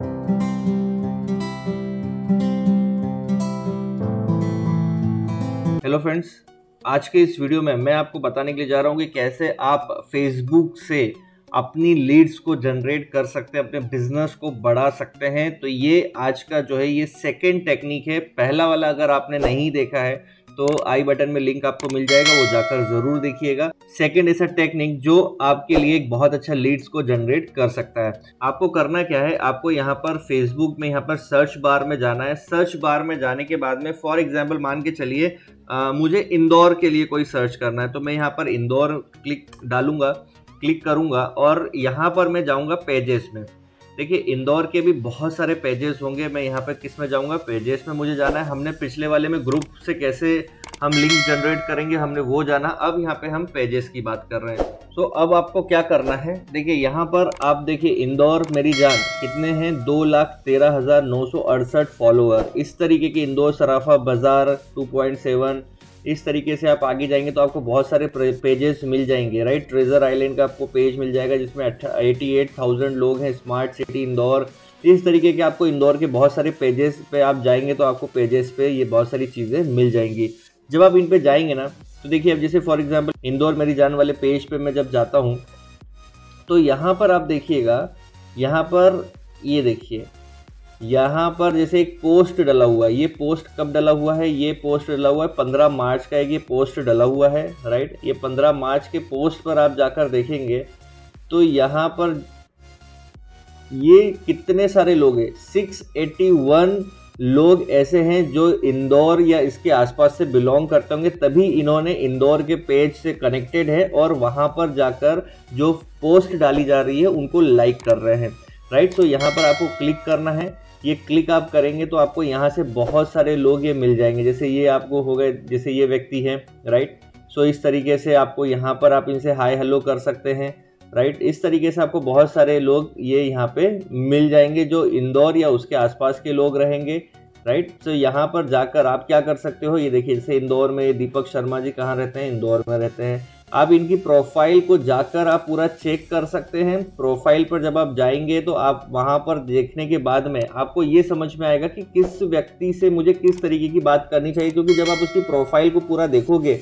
Hello friends आज के इस वीडियो में मैं आपको बताने के लिए जा रहा हूँ कि कैसे आप फेसबुक से अपनी लीड्स को जनरेट कर सकते हैं, अपने बिज़नेस को बढ़ा सकते हैं। तो ये आज का जो है, ये सेकेंड टेक्निक है। पहला वाला अगर आपने नहीं देखा है तो आई बटन में लिंक आपको मिल जाएगा, वो जाकर ज़रूर देखिएगा। सेकेंड ऐसा टेक्निक जो आपके लिए एक बहुत अच्छा लीड्स को जनरेट कर सकता है। आपको करना क्या है? आपको यहाँ पर फेसबुक में यहाँ पर सर्च बार में जाना है। सर्च बार में जाने के बाद में फॉर एग्ज़ाम्पल मान के चलिए मुझे इंदौर के लिए कोई सर्च करना है तो मैं यहाँ पर इंदौर क्लिक डालूँगा क्लिक करूँगा और यहाँ पर मैं जाऊँगा पेजेस में। देखिए, इंदौर के भी बहुत सारे पेजेस होंगे, मैं यहाँ पर किसमें जाऊँगा? पेजेस में मुझे जाना है। हमने पिछले वाले में ग्रुप से कैसे हम लिंक जनरेट करेंगे, हमने वो जाना। अब यहाँ पे हम पेजेस की बात कर रहे हैं। तो अब आपको क्या करना है? देखिए, यहाँ पर आप देखिए, इंदौर मेरी जान। कितने हैं? दो लाख तेरह हज़ार नौ सौ अड़सठ फॉलोअर इस तरीके के इंदौर सराफा बाज़ार टू पॉइंट सेवन इस तरीके से आप आगे जाएँगे तो आपको बहुत सारे पेजेस मिल जाएँगे राइट ट्रेजर आइलैंड का आपको पेज मिल जाएगा जिसमें एटी एट थाउज़ेंड लोग हैं स्मार्ट सिटी इंदौर इस तरीके के आपको इंदौर के बहुत सारे पेजेस पे आप जाएँगे तो आपको पेजेस पे ये बहुत सारी चीज़ें मिल जाएँगी। जब आप इन पे जाएँगे ना तो देखिए अब जैसे फॉर एग्ज़ाम्पल इंदौर मेरी जान वाले पेज पे मैं जब जाता हूँ तो यहाँ पर आप देखिएगा, यहाँ पर ये देखिए यहाँ पर जैसे एक पोस्ट डला हुआ है, ये पोस्ट कब डला हुआ है? ये पोस्ट डला हुआ है पंद्रह मार्च का एक ये पोस्ट डला हुआ है राइट ये पंद्रह मार्च के पोस्ट पर आप जाकर देखेंगे तो यहाँ पर ये कितने सारे लोग हैं? सिक्स एटी वन लोग ऐसे हैं जो इंदौर या इसके आसपास से बिलोंग करते होंगे, तभी इन्होंने इंदौर के पेज से कनेक्टेड है और वहाँ पर जाकर जो पोस्ट डाली जा रही है, उनको लाइक कर रहे हैं राइट सो यहाँ पर आपको क्लिक करना है। ये क्लिक आप करेंगे तो आपको यहाँ से बहुत सारे लोग ये मिल जाएँगे। जैसे ये आपको हो गए, जैसे ये व्यक्ति है राइट सो इस तरीके से आपको यहाँ पर आप इनसे हाय हेलो कर सकते हैं राइट इस तरीके से आपको बहुत सारे लोग ये यहाँ पे मिल जाएँगे जो इंदौर या उसके आसपास के लोग रहेंगे राइट सो यहाँ पर जाकर आप क्या कर सकते हो? ये देखिए, जैसे इंदौर में दीपक शर्मा जी कहाँ रहते हैं? इंदौर में रहते हैं। आप इनकी प्रोफ़ाइल को जाकर आप पूरा चेक कर सकते हैं। प्रोफ़ाइल पर जब आप जाएँगे तो आप वहाँ पर देखने के बाद में आपको ये समझ में आएगा कि किस व्यक्ति से मुझे किस तरीके की बात करनी चाहिए। क्योंकि जब आप उसकी प्रोफ़ाइल को पूरा देखोगे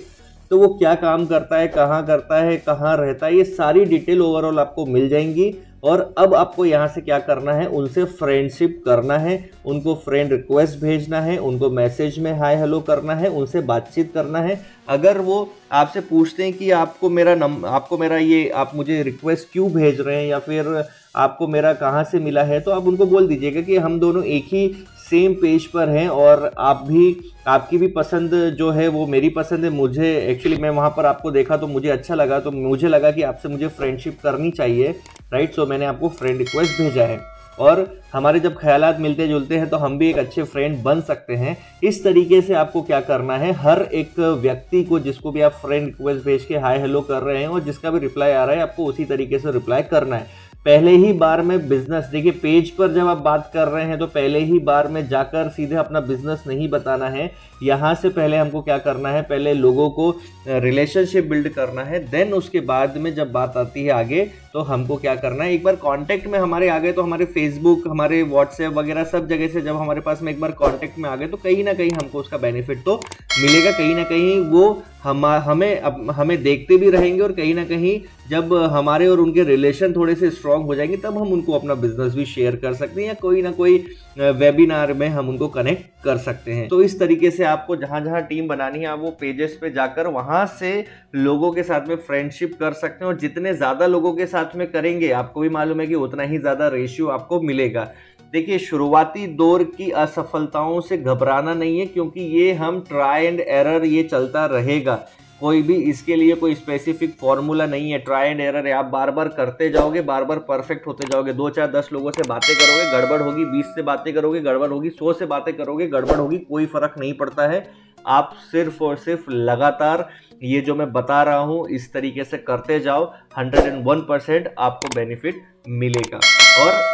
तो वो क्या काम करता है, कहाँ करता है, कहाँ रहता है, ये सारी डिटेल ओवरऑल आपको मिल जाएँगी। और अब आपको यहाँ से क्या करना है? उनसे फ्रेंडशिप करना है, उनको फ्रेंड रिक्वेस्ट भेजना है, उनको मैसेज में हाय हेलो करना है, उनसे बातचीत करना है। अगर वो आपसे पूछते हैं कि आपको मेरा नम, आपको मेरा ये, आप मुझे रिक्वेस्ट क्यों भेज रहे हैं या फिर आपको मेरा कहाँ से मिला है तो आप उनको बोल दीजिएगा कि हम दोनों एक ही सेम पेज पर हैं और आप भी, आपकी भी पसंद जो है वो मेरी पसंद है। मुझे एक्चुअली मैं वहाँ पर आपको देखा तो मुझे अच्छा लगा तो मुझे लगा कि आपसे मुझे फ्रेंडशिप करनी चाहिए राइट सो मैंने आपको फ्रेंड रिक्वेस्ट भेजा है। और हमारे जब ख्याल मिलते जुलते हैं तो हम भी एक अच्छे फ्रेंड बन सकते हैं। इस तरीके से आपको क्या करना है? हर एक व्यक्ति को जिसको भी आप फ्रेंड रिक्वेस्ट भेज के हाय हेलो कर रहे हैं और जिसका भी रिप्लाई आ रहा है, आपको उसी तरीके से रिप्लाई करना है। पहले ही बार में बिज़नेस देखिए पेज पर जब आप बात कर रहे हैं तो पहले ही बार में जाकर सीधे अपना बिज़नेस नहीं बताना है। यहाँ से पहले हमको क्या करना है? पहले लोगों को रिलेशनशिप बिल्ड करना है। देन उसके बाद में जब बात आती है आगे तो हमको क्या करना है? एक बार कांटेक्ट में हमारे आ गए तो हमारे फेसबुक हमारे व्हाट्सएप वगैरह सब जगह से जब हमारे पास में एक बार कांटेक्ट में आ गए तो कहीं ना कहीं हमको उसका बेनिफिट तो मिलेगा। कहीं ना कहीं वो हम, हमें अब, हमें देखते भी रहेंगे और कहीं ना कहीं जब हमारे और उनके रिलेशन थोड़े से स्ट्रांग हो जाएँगे तब हम उनको अपना बिज़नेस भी शेयर कर सकते हैं या कोई ना कोई वेबिनार में हम उनको कनेक्ट कर सकते हैं। तो इस तरीके से आपको जहाँ जहाँ टीम बनानी है आप वो पेजेस पे जाकर वहाँ से लोगों के साथ में फ्रेंडशिप कर सकते हैं और जितने ज़्यादा लोगों के साथ में करेंगे, आपको भी मालूम है कि उतना ही ज़्यादा रेशियो आपको मिलेगा। देखिए, शुरुआती दौर की असफलताओं से घबराना नहीं है, क्योंकि ये हम ट्राई एंड एरर ये चलता रहेगा। कोई भी इसके लिए कोई स्पेसिफिक फॉर्मूला नहीं है। ट्राई एंड एरर है आप बार बार करते जाओगे बार बार परफेक्ट होते जाओगे। दो चार दस लोगों से बातें करोगे, गड़बड़ होगी, बीस से बातें करोगे, गड़बड़ होगी, सौ से बातें करोगे, गड़बड़ होगी, कोई फ़र्क नहीं पड़ता है। आप सिर्फ़ और सिर्फ़ लगातार ये जो मैं बता रहा हूँ, इस तरीके से करते जाओ 101 परसेंट आपको बेनिफिट मिलेगा। और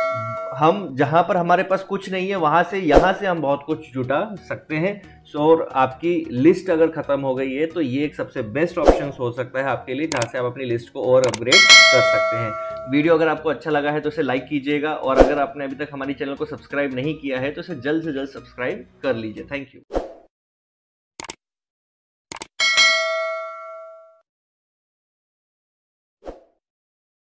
हम जहाँ पर हमारे पास कुछ नहीं है, वहाँ से, यहाँ से हम बहुत कुछ जुटा सकते हैं। सो और आपकी लिस्ट अगर खत्म हो गई है तो ये एक सबसे बेस्ट ऑप्शन हो सकता है आपके लिए, जहाँ से आप अपनी लिस्ट को और अपग्रेड कर सकते हैं। वीडियो अगर आपको अच्छा लगा है तो इसे लाइक कीजिएगा, और अगर आपने अभी तक हमारी चैनल को सब्सक्राइब नहीं किया है तो इसे जल्द से जल्द सब्सक्राइब कर लीजिए। Thank you